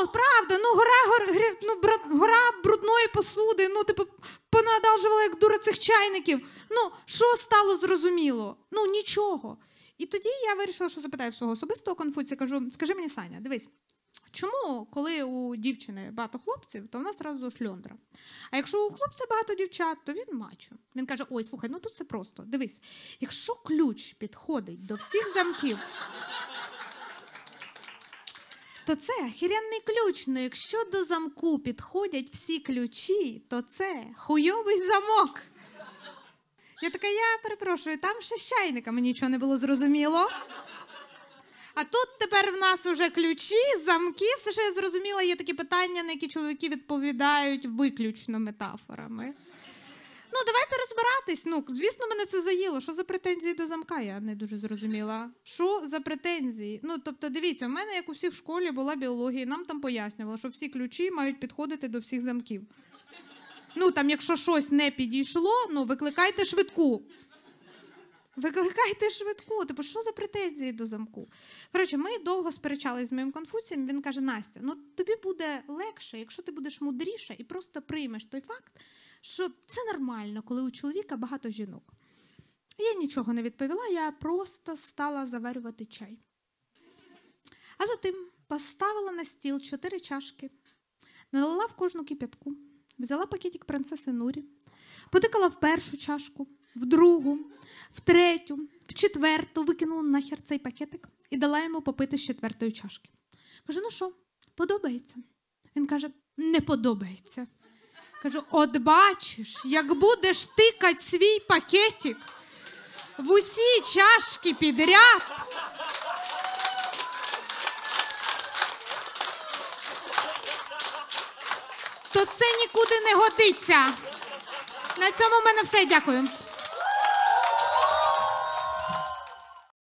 Ну, правда, ну гора, гор, грі- ну, бра- гора брудної посуди, ну, типу, понадалжувала як дура цих чайників. Ну, що стало зрозуміло? Ну, нічого. І тоді я вирішила, що запитаю свого особистого конфуція, кажу: скажи мені, Саня, дивись. Чому, коли у дівчини багато хлопців, то вона зразу шльондра. А якщо у хлопця багато дівчат, то він мачо. Він каже: Ой, слухай, ну тут це просто. Дивись, якщо ключ підходить до всіх замків, то це охеренний ключ. Ну якщо до замку підходять всі ключі, то це хуйовий замок. Я така, я перепрошую, там ще з чайниками нічого не було зрозуміло. А тут тепер в нас уже ключі, замки. Все, що я зрозуміла, є такі питання, на які чоловіки відповідають виключно метафорами. Розбиратись. Ну, звісно, мене це заїло. Що за претензії до замка? Я не дуже зрозуміла. Що за претензії? Ну, тобто, дивіться, в мене, як у всіх в школі, була біологія, нам там пояснювали, що всі ключі мають підходити до всіх замків. Ну, там, якщо щось не підійшло, ну викликайте швидку. Викликайте швидку. Типу, що за претензії до замку? Коротше, ми довго сперечалися з моїм конфуцієм. Він каже: Настя, ну тобі буде легше, якщо ти будеш мудріша і просто приймеш той факт, що це нормально, коли у чоловіка багато жінок. Я нічого не відповіла, я просто стала заварювати чай. А затим поставила на стіл чотири чашки, налила в кожну кип'ятку, взяла пакетик принцеси Нурі, потикала в першу чашку, в другу, в третю, в четверту, викинула нахер цей пакетик і дала йому попити з четвертої чашки. Кажу, ну що, подобається? Він каже, не подобається. Кажу, от бачиш, як будеш тикати свій пакетик в усі чашки підряд. То це нікуди не годиться. На цьому в мене все. Дякую.